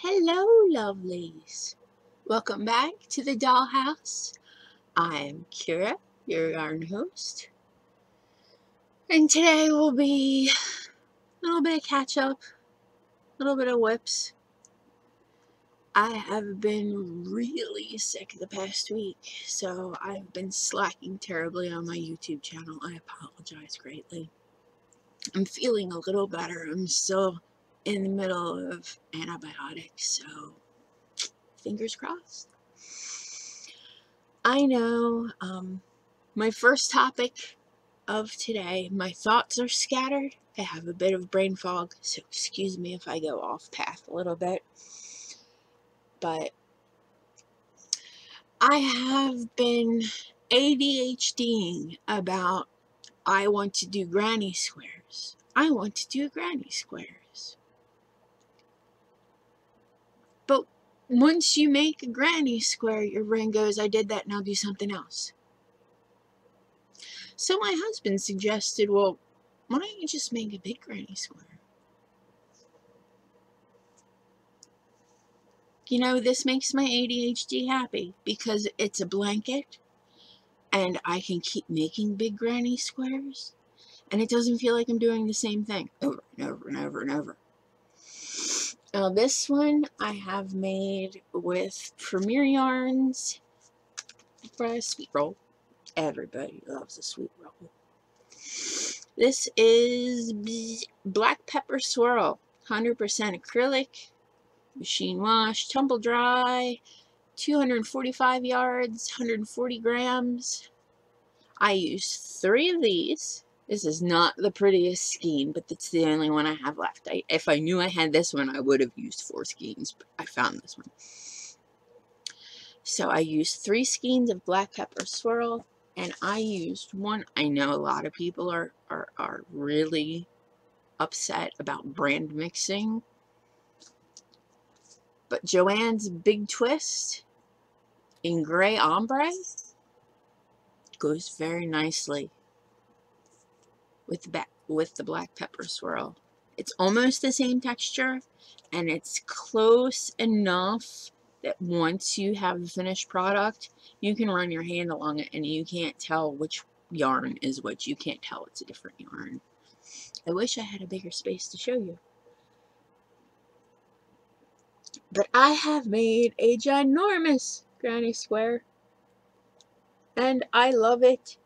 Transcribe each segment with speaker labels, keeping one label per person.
Speaker 1: Hello, lovelies. Welcome back to the dollhouse. I am Kiera, your yarn host. And today will be a little bit of catch up, a little bit of WIPs. I have been really sick the past week, so I've been slacking terribly on my YouTube channel. I apologize greatly. I'm feeling a little better. I'm still in the middle of antibiotics, so fingers crossed. I know um, my first topic of today, my thoughts are scattered. I have a bit of brain fog, so excuse me if I go off path a little bit. But I have been ADHDing about I want to do granny squares. I want to do granny squares. But once you make a granny square, your brain goes, I did that, now do something else. So my husband suggested, well, why don't you just make a big granny square? You know, this makes my ADHD happy because it's a blanket and I can keep making big granny squares and it doesn't feel like I'm doing the same thing over and over and over and over. Now this one I have made with Premier Yarns for sweet roll. Everybody loves a sweet roll. This is Black Pepper Swirl, 100% acrylic, machine wash, tumble dry, 245 yards, 140 grams. I use three of these. This is not the prettiest skein, but it's the only one I have left. I, if I knew I had this one, I would have used four skeins, but I found this one. So I used three skeins of black pepper swirl, and I used one. I know a lot of people are, are, are really upset about brand mixing, but Joann's Big Twist in gray ombre goes very nicely with the, with the black pepper swirl. It's almost the same texture and it's close enough that once you have the finished product, you can run your hand along it and you can't tell which yarn is which. You can't tell it's a different yarn. I wish I had a bigger space to show you. But I have made a ginormous granny square. And I love it.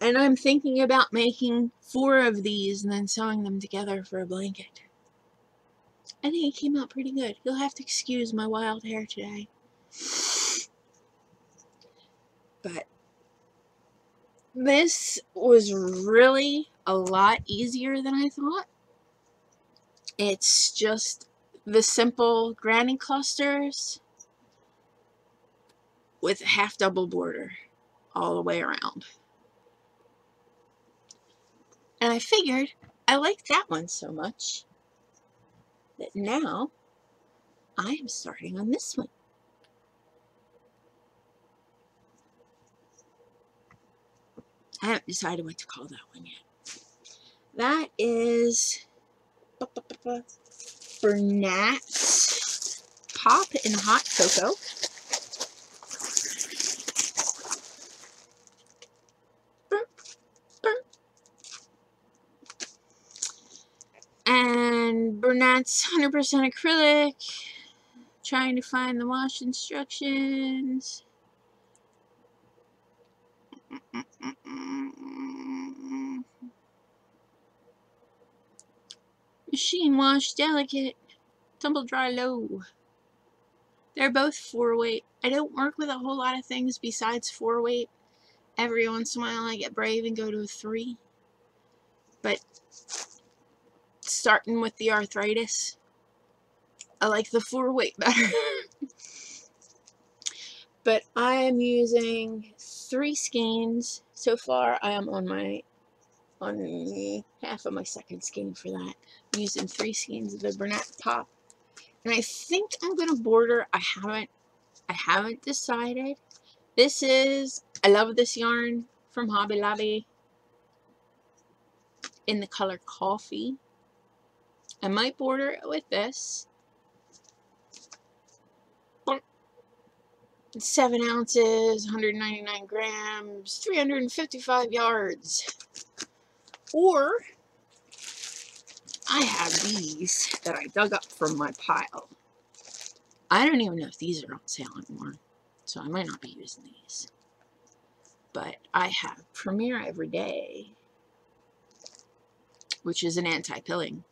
Speaker 1: And I'm thinking about making four of these and then sewing them together for a blanket. I think it came out pretty good. You'll have to excuse my wild hair today. But this was really a lot easier than I thought. It's just the simple granny clusters with half double border all the way around. And I figured I liked that one so much that now I am starting on this one. I haven't decided what to call that one yet. That is Bernat's Pop in Hot Cocoa. Bernat's 100% acrylic. Trying to find the wash instructions. Machine wash delicate. Tumble dry low. They're both four weight. I don't work with a whole lot of things besides four weight. Every once in a while I get brave and go to a three. But starting with the arthritis, I like the four weight better. but I am using three skeins. So far I am on my on half of my second skein for that. I'm using three skeins of the Bernat Pop. And I think I'm gonna border I haven't I haven't decided. This is I love this yarn from Hobby Lobby in the color coffee. I might border it with this. 7 ounces, 199 grams, 355 yards. Or, I have these that I dug up from my pile. I don't even know if these are on sale anymore, so I might not be using these. But I have Premier Everyday, which is an anti-pilling.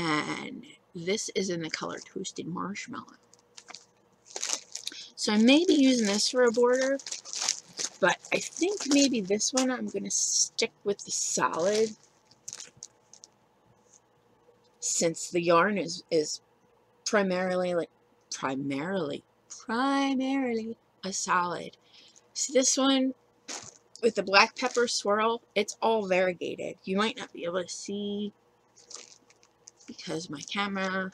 Speaker 1: And this is in the color Toasted Marshmallow. So I may be using this for a border, but I think maybe this one I'm going to stick with the solid since the yarn is, is primarily like primarily primarily a solid. So this one with the black pepper swirl, it's all variegated. You might not be able to see because my camera,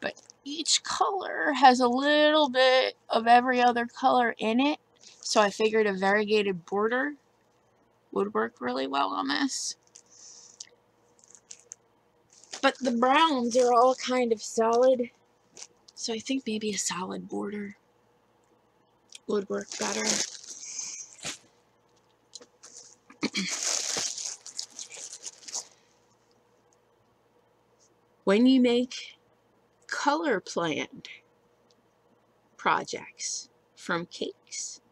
Speaker 1: but each color has a little bit of every other color in it. So I figured a variegated border would work really well on this. But the browns are all kind of solid. So I think maybe a solid border would work better. when you make color planned projects from cakes,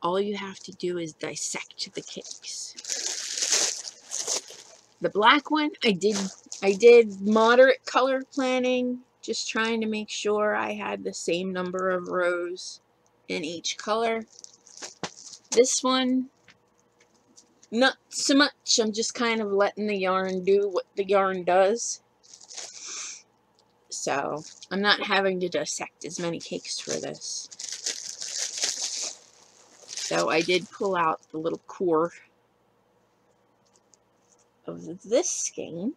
Speaker 1: all you have to do is dissect the cakes. The black one, I did I did moderate color planning, just trying to make sure I had the same number of rows in each color. This one, not so much. I'm just kind of letting the yarn do what the yarn does. So I'm not having to dissect as many cakes for this. So I did pull out the little core of this skein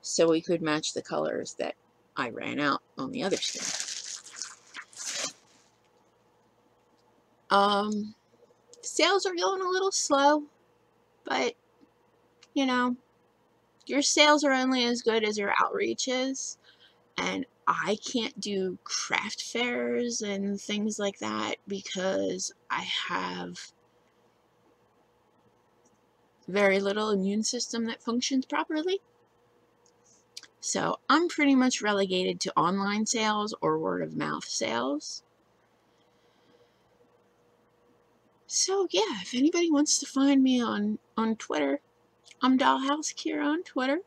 Speaker 1: so we could match the colors that I ran out on the other skein. Um, sales are going a little slow. But, you know, your sales are only as good as your outreach is. And I can't do craft fairs and things like that because I have very little immune system that functions properly. So I'm pretty much relegated to online sales or word of mouth sales. So yeah, if anybody wants to find me on, on Twitter, I'm Dollhouse Kiera on Twitter.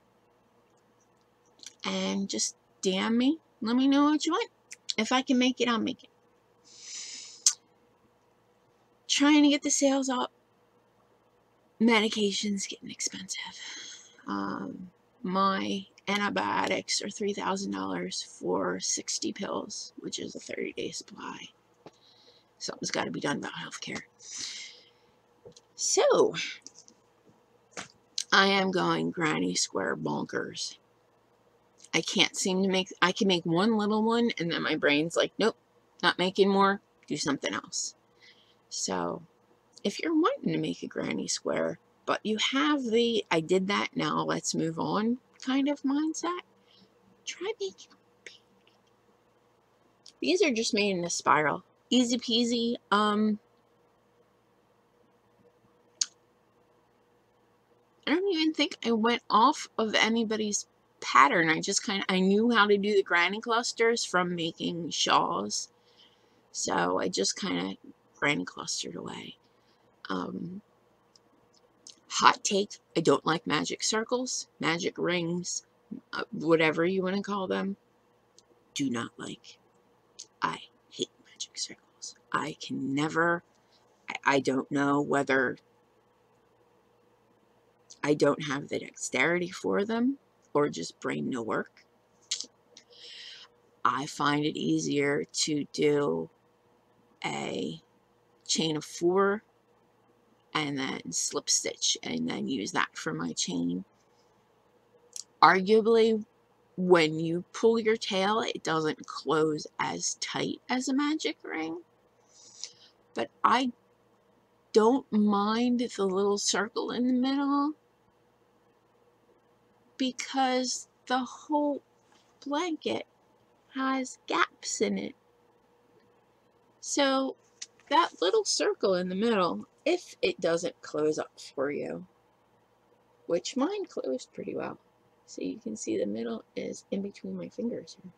Speaker 1: And just DM me. Let me know what you want. If I can make it, I'll make it. Trying to get the sales up. Medication's getting expensive. Um, my antibiotics are $3,000 for 60 pills, which is a 30-day supply. Something's got to be done about healthcare. So, I am going granny square bonkers. I can't seem to make, I can make one little one and then my brain's like, nope, not making more, do something else. So, if you're wanting to make a granny square, but you have the, I did that, now let's move on kind of mindset, try making them big. These are just made in a spiral easy peasy. Um, I don't even think I went off of anybody's pattern. I just kind of, I knew how to do the granny clusters from making shawls. So I just kind of granny clustered away. Um, hot take, I don't like magic circles, magic rings, uh, whatever you want to call them. Do not like. I. I can never, I, I don't know whether I don't have the dexterity for them or just brain no work. I find it easier to do a chain of four and then slip stitch and then use that for my chain. Arguably, when you pull your tail, it doesn't close as tight as a magic ring. But I don't mind the little circle in the middle because the whole blanket has gaps in it So that little circle in the middle, if it doesn't close up for you, which mine closed pretty well. So you can see the middle is in between my fingers here.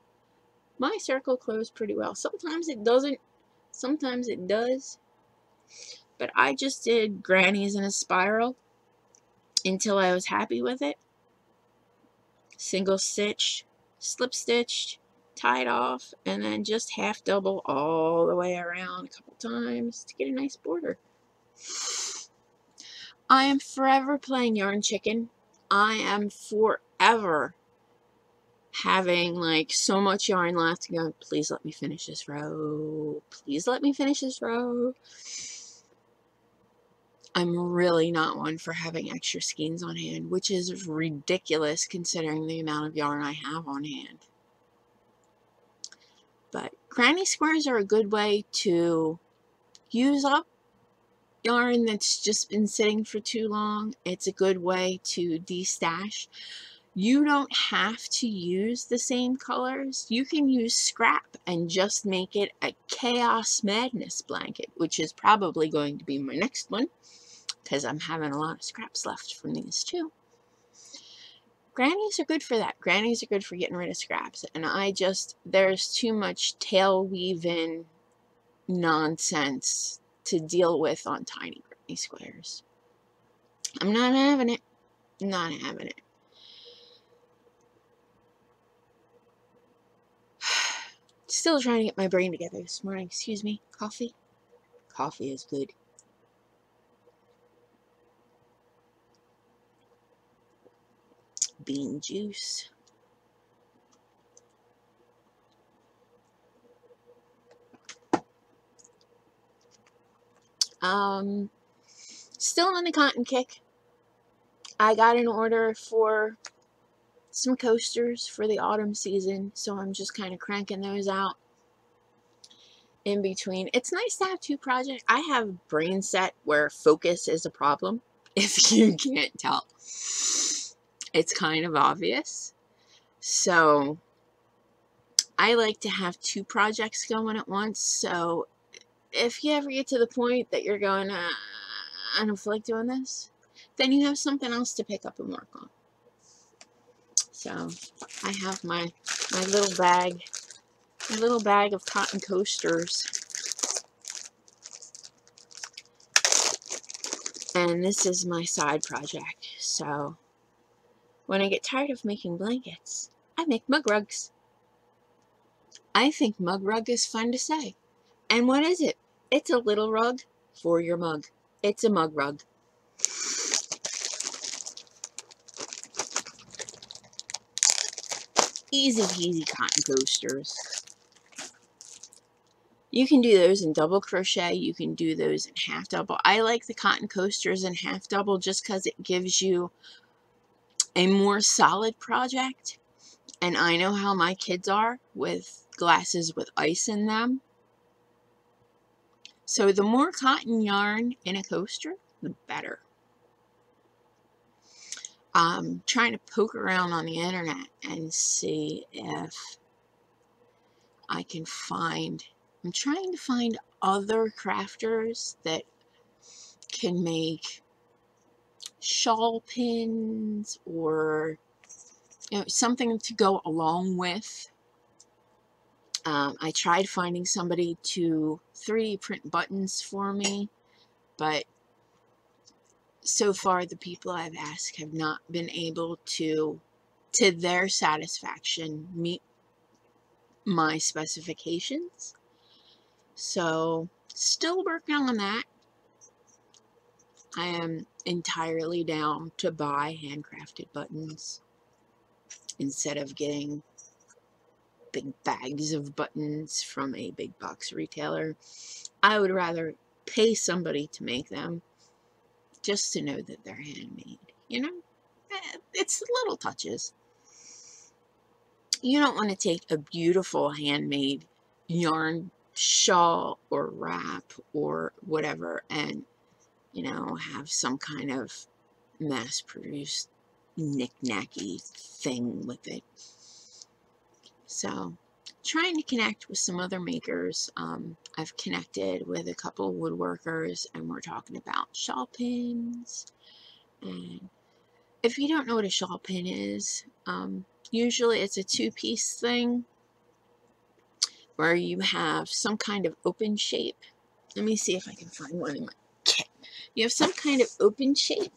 Speaker 1: My circle closed pretty well. Sometimes it doesn't, sometimes it does. But I just did grannies in a spiral until I was happy with it. Single stitch, slip stitched, tied off, and then just half double all the way around a couple times to get a nice border. I am forever playing yarn chicken. I am forever having like so much yarn left to go, please let me finish this row. Please let me finish this row. I'm really not one for having extra skeins on hand, which is ridiculous considering the amount of yarn I have on hand. But granny squares are a good way to use up yarn that's just been sitting for too long. It's a good way to destash. You don't have to use the same colors. You can use scrap and just make it a Chaos Madness blanket, which is probably going to be my next one because I'm having a lot of scraps left from these too. Grannies are good for that. Grannies are good for getting rid of scraps. And I just, there's too much tail weaving nonsense to deal with on tiny granny squares. I'm not having it. Not having it. Still trying to get my brain together this morning. Excuse me. Coffee? Coffee is good. bean juice. Um, still on the cotton kick. I got an order for some coasters for the autumn season, so I'm just kind of cranking those out in between. It's nice to have two projects. I have brain set where focus is a problem, if you can't tell it's kind of obvious. So I like to have two projects going at once. So if you ever get to the point that you're going, uh, I don't feel like doing this, then you have something else to pick up and work on. So I have my, my little bag, my little bag of cotton coasters. And this is my side project. So when I get tired of making blankets, I make mug rugs. I think mug rug is fun to say. And what is it? It's a little rug for your mug. It's a mug rug. Easy peasy cotton coasters. You can do those in double crochet. You can do those in half double. I like the cotton coasters in half double just because it gives you a more solid project, and I know how my kids are with glasses with ice in them. So the more cotton yarn in a coaster, the better. I'm trying to poke around on the internet and see if I can find, I'm trying to find other crafters that can make shawl pins or you know, something to go along with. Um, I tried finding somebody to 3D print buttons for me, but so far the people I've asked have not been able to, to their satisfaction, meet my specifications. So, still working on that. I am entirely down to buy handcrafted buttons instead of getting big bags of buttons from a big box retailer. I would rather pay somebody to make them just to know that they're handmade. You know, eh, it's little touches. You don't want to take a beautiful handmade yarn shawl or wrap or whatever and you know, have some kind of mass-produced knick-knacky thing with it. So, trying to connect with some other makers. Um, I've connected with a couple woodworkers and we're talking about shawl pins. And if you don't know what a shawl pin is, um, usually it's a two-piece thing where you have some kind of open shape. Let me see if I can find one in my kit. You have some kind of open shape.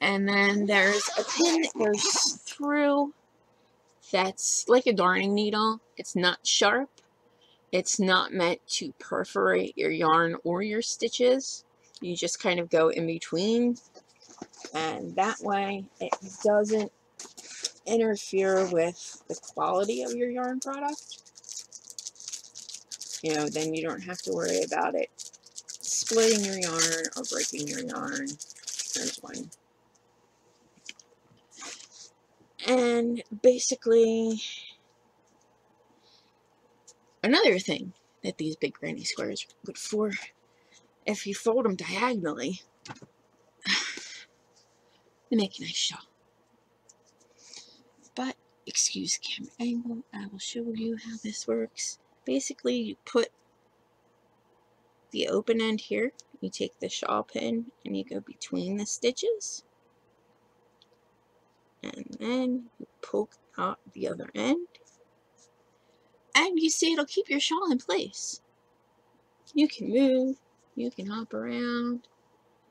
Speaker 1: And then there's a pin that goes through that's like a darning needle. It's not sharp. It's not meant to perforate your yarn or your stitches. You just kind of go in between and that way it doesn't interfere with the quality of your yarn product. You know, then you don't have to worry about it splitting your yarn or breaking your yarn. There's one. And basically, another thing that these big granny squares are good for, if you fold them diagonally, they make a nice shawl. But, excuse camera angle, I will show you how this works. Basically, you put the open end here, you take the shawl pin and you go between the stitches and then you poke out the other end and you see it'll keep your shawl in place. You can move, you can hop around,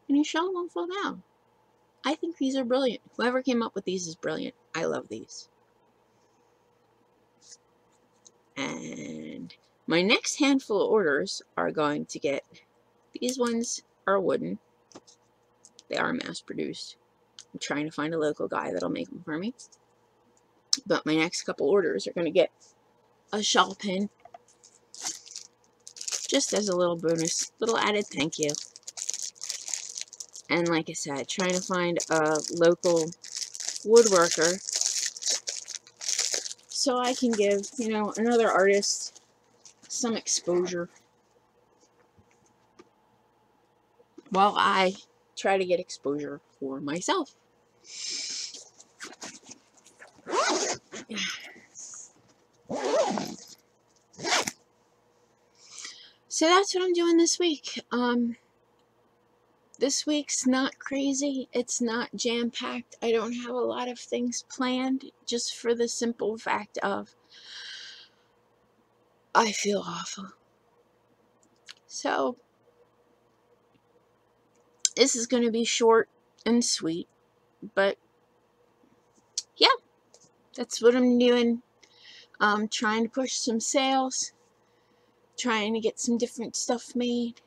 Speaker 1: and your shawl won't fall down. I think these are brilliant. Whoever came up with these is brilliant. I love these. And my next handful of orders are going to get, these ones are wooden. They are mass produced. Trying to find a local guy that'll make them for me. But my next couple orders are going to get a shawl pin. Just as a little bonus, little added thank you. And like I said, trying to find a local woodworker so I can give, you know, another artist some exposure while I try to get exposure for myself. So that's what I'm doing this week. Um, this week's not crazy. It's not jam-packed. I don't have a lot of things planned just for the simple fact of I feel awful. So, this is going to be short and sweet. But yeah, that's what I'm doing. Um, trying to push some sales, trying to get some different stuff made.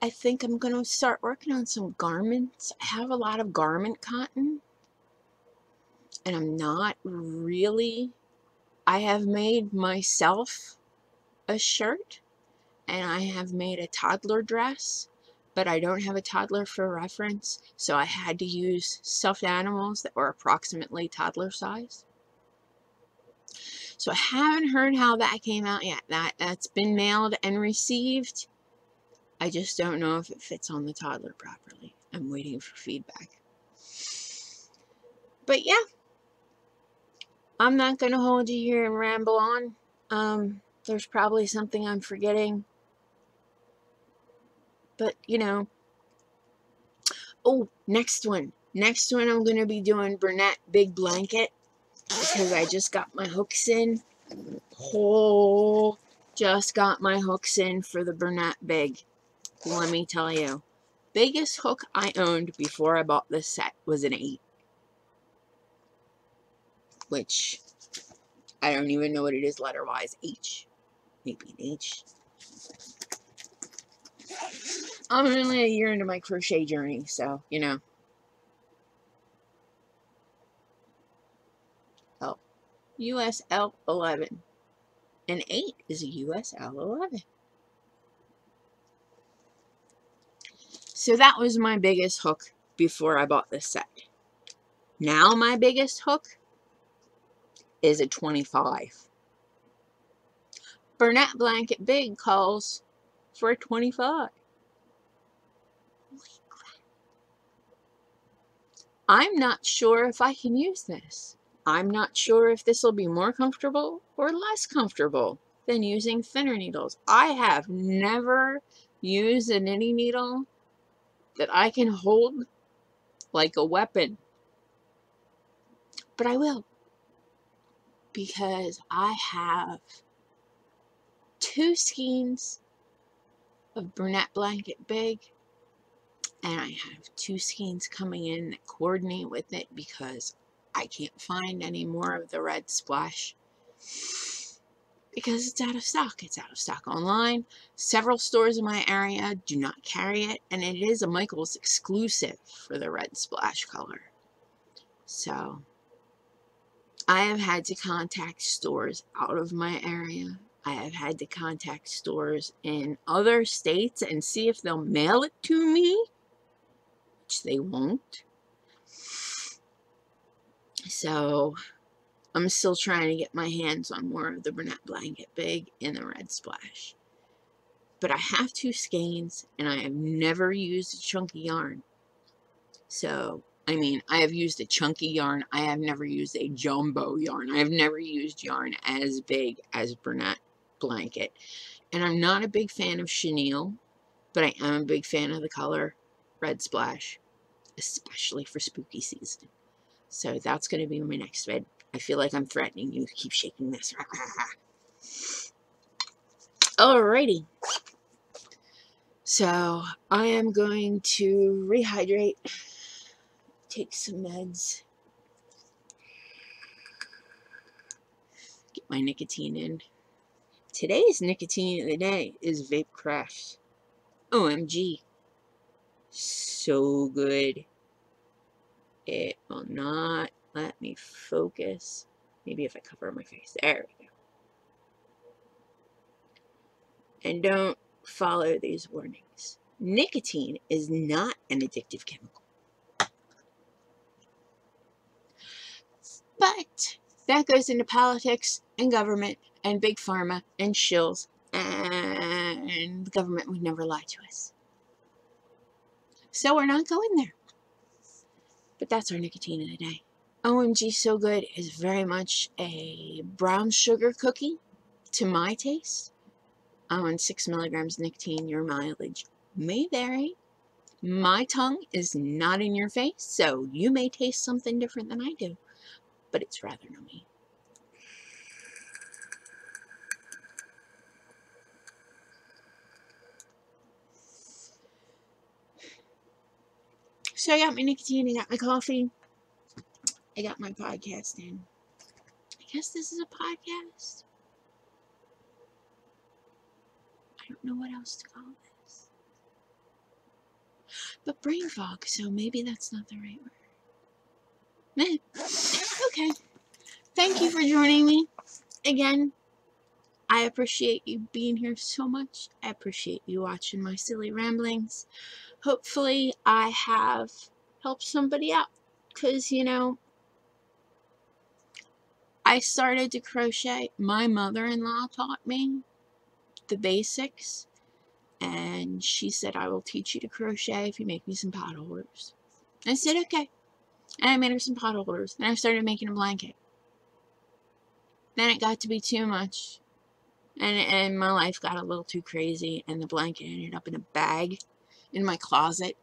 Speaker 1: I think I'm going to start working on some garments. I have a lot of garment cotton. And I'm not really... I have made myself a shirt. And I have made a toddler dress but I don't have a toddler for reference, so I had to use stuffed animals that were approximately toddler size. So I haven't heard how that came out yet. That, that's been mailed and received. I just don't know if it fits on the toddler properly. I'm waiting for feedback. But yeah, I'm not going to hold you here and ramble on. Um, there's probably something I'm forgetting. But, you know. Oh, next one. Next one I'm going to be doing Bernat Big Blanket. Because I just got my hooks in. Oh, just got my hooks in for the Bernat Big. Let me tell you. Biggest hook I owned before I bought this set was an 8. Which, I don't even know what it is letter-wise. H. Maybe an H. I'm only a year into my crochet journey, so, you know. Oh. USL 11. And 8 is a USL 11. So that was my biggest hook before I bought this set. Now my biggest hook is a 25. Bernat Blanket Big calls for a 25. I'm not sure if I can use this. I'm not sure if this will be more comfortable or less comfortable than using thinner needles. I have never used a knitting needle that I can hold like a weapon. But I will. Because I have two skeins of Bernat Blanket Big. And I have two skeins coming in that coordinate with it because I can't find any more of the red splash because it's out of stock. It's out of stock online. Several stores in my area do not carry it, and it is a Michaels exclusive for the red splash color. So, I have had to contact stores out of my area. I have had to contact stores in other states and see if they'll mail it to me, which they won't. So, I'm still trying to get my hands on more of the Bernat Blanket Big in the Red Splash. But I have two skeins, and I have never used a chunky yarn. So, I mean, I have used a chunky yarn. I have never used a jumbo yarn. I have never used yarn as big as Bernat Blanket. And I'm not a big fan of chenille, but I am a big fan of the color Red Splash, especially for spooky season. So that's going to be my next vid. I feel like I'm threatening you. Keep shaking this. Alrighty. So, I am going to rehydrate, take some meds, get my nicotine in. Today's nicotine of the day is Vape Craft. OMG. So good. It will not let me focus. Maybe if I cover my face. There we go. And don't follow these warnings. Nicotine is not an addictive chemical. But that goes into politics and government and big pharma and shills and the government would never lie to us. So we're not going there. But that's our nicotine of the day. OMG So Good is very much a brown sugar cookie to my taste. I'm on 6 milligrams nicotine, your mileage may vary. My tongue is not in your face, so you may taste something different than I do, but it's rather nummy. So I got my nicotine, I got my coffee. I got my podcast in. I guess this is a podcast. I don't know what else to call this. But brain fog, so maybe that's not the right word. Eh. Okay. Thank you for joining me. Again, I appreciate you being here so much. I appreciate you watching my silly ramblings. Hopefully, I have helped somebody out. Because, you know, I started to crochet. My mother-in-law taught me the basics. And she said, I will teach you to crochet if you make me some pot holders. I said, okay. And I made her some pot holders. And I started making a blanket. Then it got to be too much. And, and my life got a little too crazy. And the blanket ended up in a bag in my closet.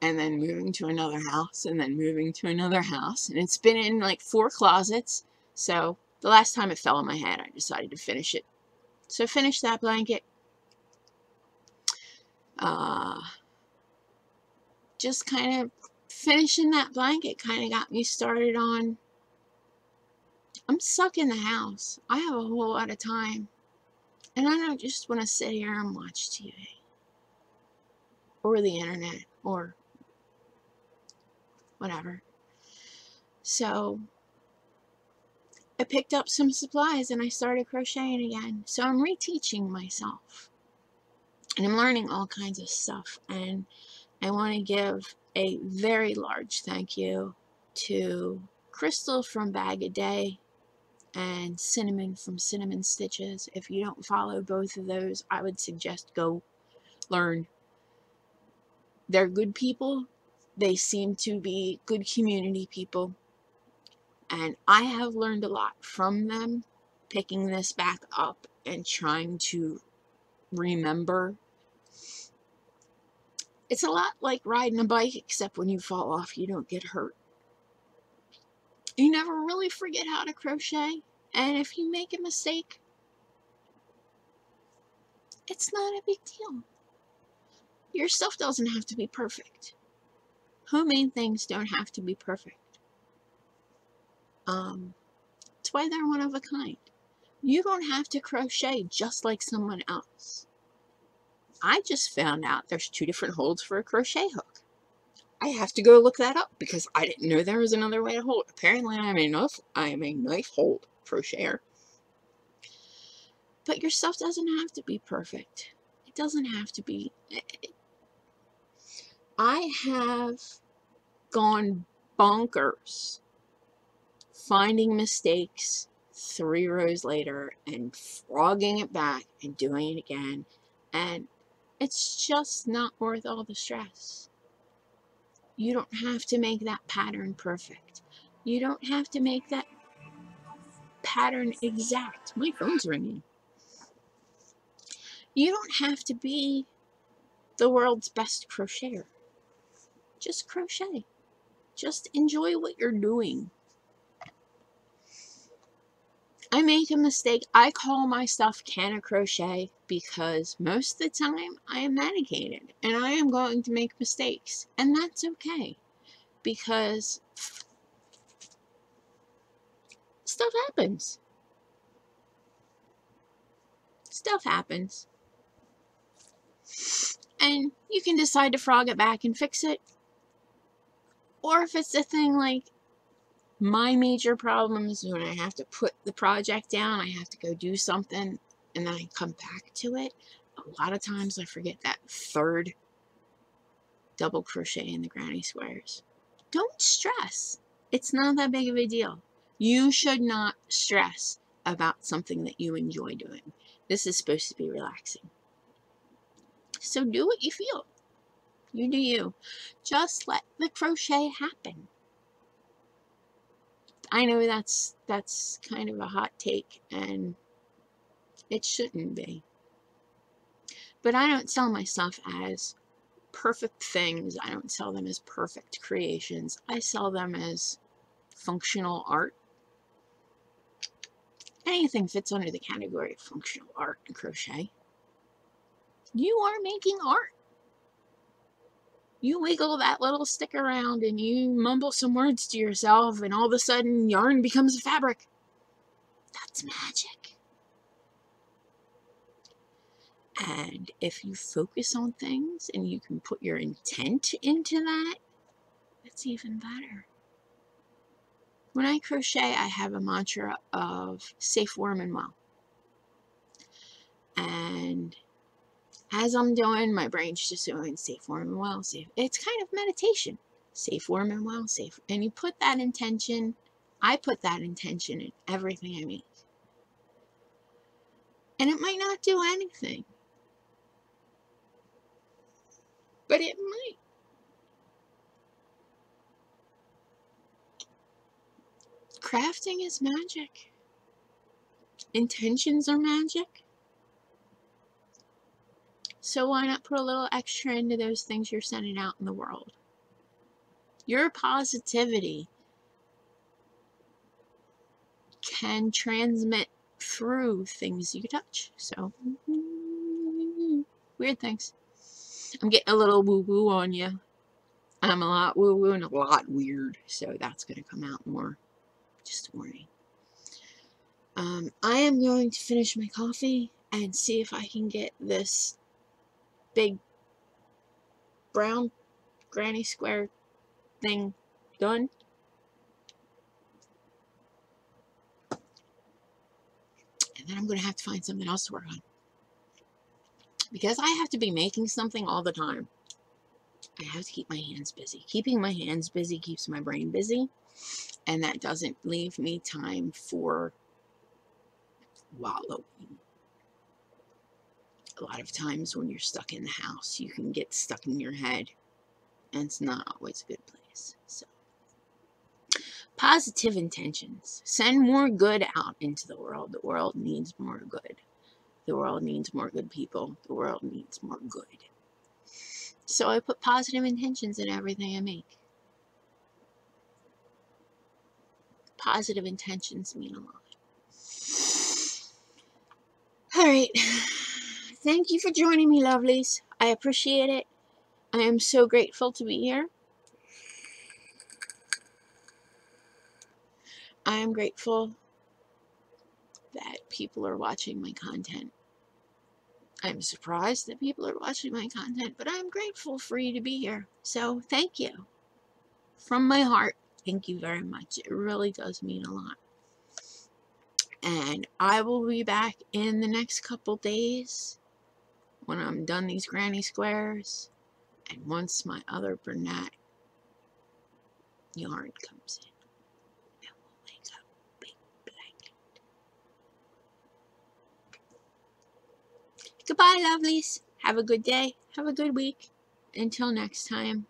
Speaker 1: And then moving to another house. And then moving to another house. And it's been in like four closets. So the last time it fell on my head, I decided to finish it. So finish that blanket. Uh, just kind of finishing that blanket kind of got me started on I'm stuck in the house. I have a whole lot of time. And I don't just want to sit here and watch TV. Or the internet. Or whatever. So, I picked up some supplies and I started crocheting again. So I'm reteaching myself. And I'm learning all kinds of stuff. And I want to give a very large thank you to Crystal from Bag-O-Day and Cinnamon from Cinnamon Stitches. If you don't follow both of those, I would suggest go learn. They're good people. They seem to be good community people And I have learned a lot from them, picking this back up and trying to remember. It's a lot like riding a bike, except when you fall off, you don't get hurt. You never really forget how to crochet. And if you make a mistake, it's not a big deal. Your stuff doesn't have to be perfect. Homemade things don't have to be perfect. Um, that's why they're one of a kind. You don't have to crochet just like someone else. I just found out there's two different holds for a crochet hook. I have to go look that up because I didn't know there was another way to hold. Apparently I am a knife, I am a knife hold crocheter. But your stuff doesn't have to be perfect. It doesn't have to be. I have gone bonkers finding mistakes three rows later and frogging it back and doing it again. And it's just not worth all the stress. You don't have to make that pattern perfect. You don't have to make that pattern exact. My phone's ringing. You don't have to be the world's best crocheter. Just crochet. Just enjoy what you're doing. I make a mistake. I call my stuff Canna Crochet because most of the time I am medicated and I am going to make mistakes. And that's okay because stuff happens. Stuff happens. And you can decide to frog it back and fix it. Or if it's a thing like my major problem is when I have to put the project down, I have to go do something, and then I come back to it. A lot of times I forget that third double crochet in the granny squares. Don't stress. It's not that big of a deal. You should not stress about something that you enjoy doing. This is supposed to be relaxing. So do what you feel. You do you. Just let the crochet happen. I know that's that's kind of a hot take and it shouldn't be. But I don't sell my stuff as perfect things. I don't sell them as perfect creations. I sell them as functional art. Anything fits under the category of functional art and crochet. You are making art you wiggle that little stick around and you mumble some words to yourself and all of a sudden yarn becomes a fabric. That's magic. And if you focus on things and you can put your intent into that, it's even better. When I crochet, I have a mantra of safe, warm, and well. And as I'm doing, my brain's just going safe, warm, and well, safe. It's kind of meditation. Safe, warm, and well, safe. And you put that intention, I put that intention in everything I make. And it might not do anything. But it might. Crafting is magic. Intentions are magic. So why not put a little extra into those things you're sending out in the world? Your positivity can transmit through things you touch. So, weird things. I'm getting a little woo-woo on you. I'm a lot woo-woo and a lot weird, so that's going to come out more. Just a warning. Um, I am going to finish my coffee and see if I can get this big brown granny square thing done. And then I'm going to have to find something else to work on. Because I have to be making something all the time. I have to keep my hands busy. Keeping my hands busy keeps my brain busy. And that doesn't leave me time for wallowing a lot of times when you're stuck in the house, you can get stuck in your head, and it's not always a good place. So, Positive intentions. Send more good out into the world. The world needs more good. The world needs more good people. The world needs more good. So I put positive intentions in everything I make. Positive intentions mean a lot. All right. Thank you for joining me, lovelies. I appreciate it. I am so grateful to be here. I am grateful that people are watching my content. I'm surprised that people are watching my content, but I'm grateful for you to be here. So thank you. From my heart, thank you very much. It really does mean a lot. And I will be back in the next couple days when I'm done these granny squares and once my other brunette yarn comes in. We'll make a big blanket. Goodbye, lovelies. Have a good day. Have a good week. Until next time.